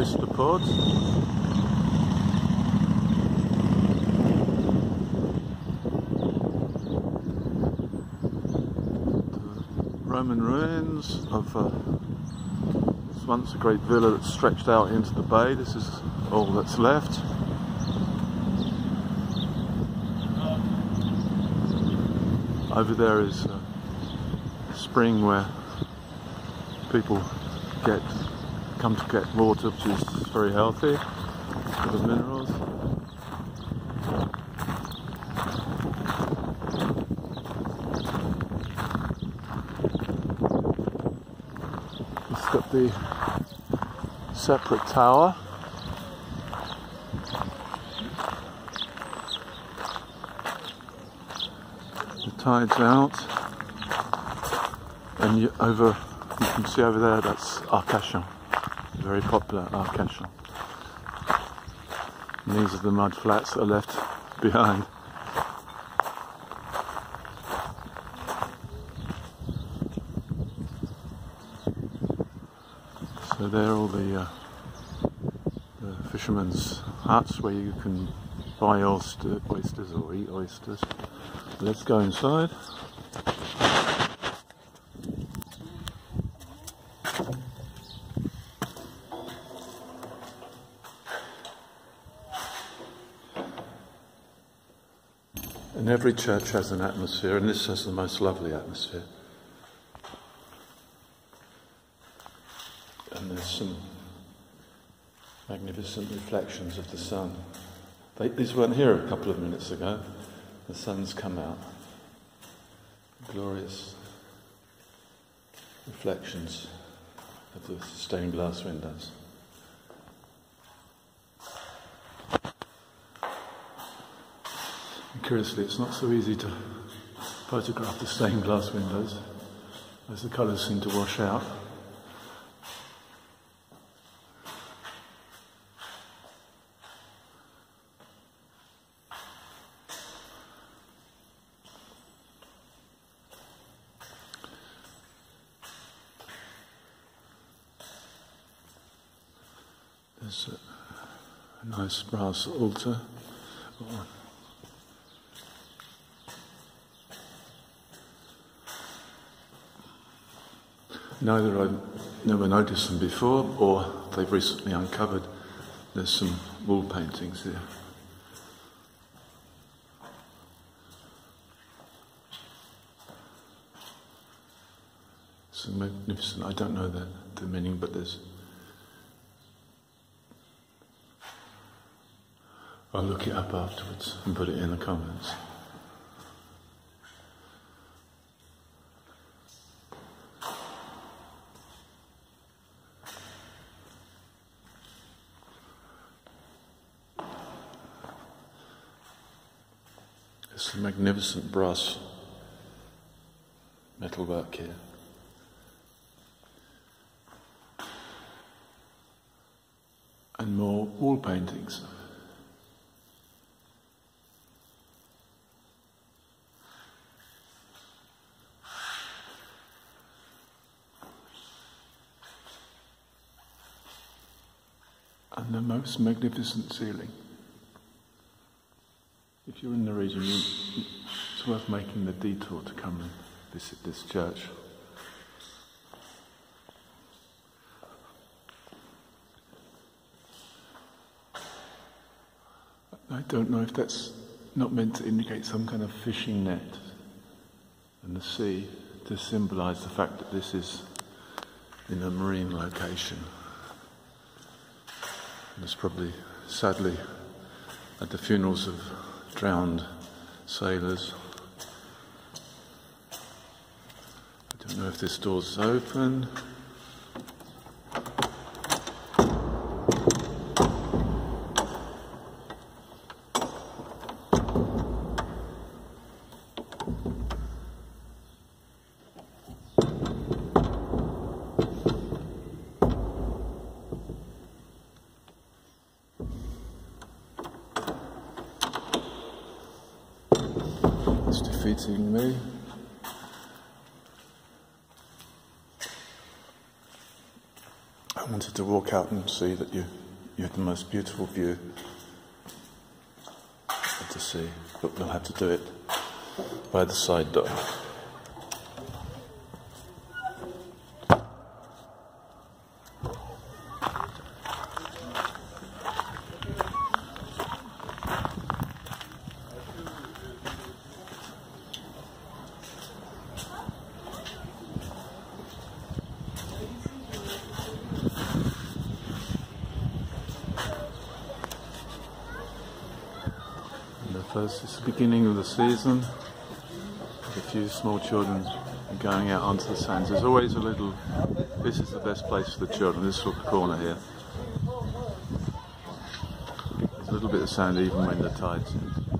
oyster pods. Roman ruins of uh, once a great villa that stretched out into the bay. This is all that's left. Over there is a spring where people get come to get water, which is very healthy, minerals. It's got the separate tower. The tide's out, and you, over you can see over there that's Arcachon, very popular Arcachon. And these are the mud flats that are left behind. So there are all the, uh, the fishermen's huts where you can buy oyster, oysters or eat oysters. Let's go inside. And every church has an atmosphere, and this has the most lovely atmosphere. And there's some magnificent reflections of the sun. They, these weren't here a couple of minutes ago. The sun's come out. Glorious reflections of the stained glass windows. Curiously, it's not so easy to photograph the stained glass windows as the colours seem to wash out. There's a, a nice brass altar. Neither I've never noticed them before, or they've recently uncovered. There's some wall paintings there. So magnificent. I don't know the, the meaning, but there's. I'll look it up afterwards and put it in the comments. A magnificent brass metalwork here. And more wall paintings. And the most magnificent ceiling. If you're in the region, it's worth making the detour to come and visit this church. I don't know if that's not meant to indicate some kind of fishing net and the sea to symbolize the fact that this is in a marine location. And it's probably, sadly, at the funerals of drowned sailors. I don't know if this door's open. It's me. I wanted to walk out and see that you, you had the most beautiful view of the sea, but we'll have to do it by the side door. First, it's the beginning of the season. A few small children going out onto the sands. There's always a little. This is the best place for the children. This of corner here. There's a little bit of sand even when the tide's in.